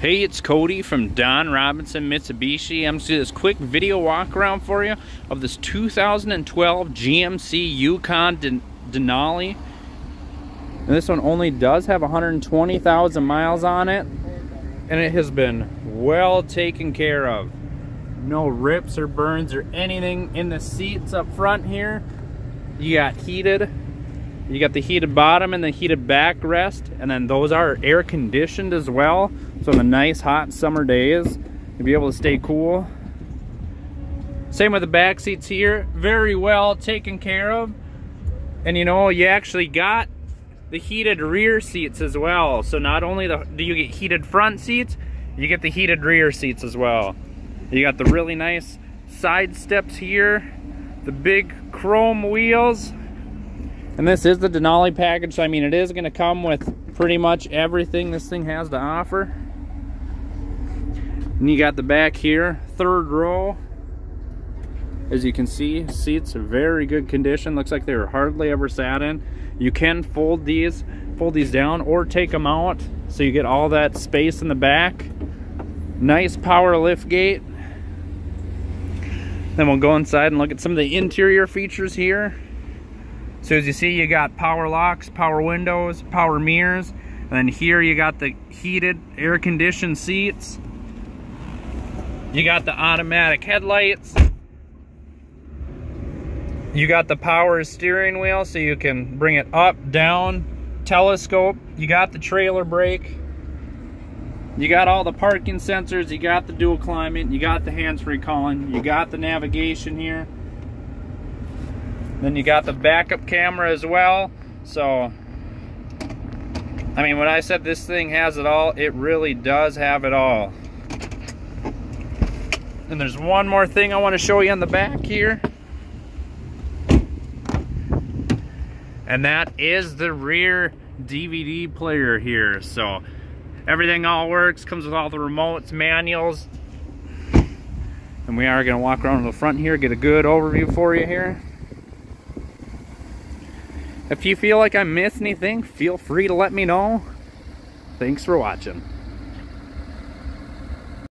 Hey, it's Cody from Don Robinson Mitsubishi. I'm just doing this quick video walk around for you of this 2012 GMC Yukon Den Denali. And this one only does have 120,000 miles on it. And it has been well taken care of. No rips or burns or anything in the seats up front here. You got heated you got the heated bottom and the heated backrest, and then those are air conditioned as well. So in the nice hot summer days, you'll be able to stay cool. Same with the back seats here, very well taken care of. And you know, you actually got the heated rear seats as well. So not only the, do you get heated front seats, you get the heated rear seats as well. You got the really nice side steps here, the big chrome wheels, and this is the Denali package, so I mean, it is going to come with pretty much everything this thing has to offer. And you got the back here, third row. As you can see, seats are very good condition. Looks like they were hardly ever sat in. You can fold these, fold these down or take them out so you get all that space in the back. Nice power lift gate. Then we'll go inside and look at some of the interior features here. So as you see, you got power locks, power windows, power mirrors. And then here you got the heated air conditioned seats. You got the automatic headlights. You got the power steering wheel so you can bring it up, down, telescope. You got the trailer brake. You got all the parking sensors. You got the dual climate. You got the hands-free calling. You got the navigation here. Then you got the backup camera as well. So, I mean, when I said this thing has it all, it really does have it all. And there's one more thing I want to show you on the back here. And that is the rear DVD player here. So everything all works, comes with all the remotes, manuals. And we are gonna walk around to the front here, get a good overview for you here. If you feel like I missed anything, feel free to let me know. Thanks for watching.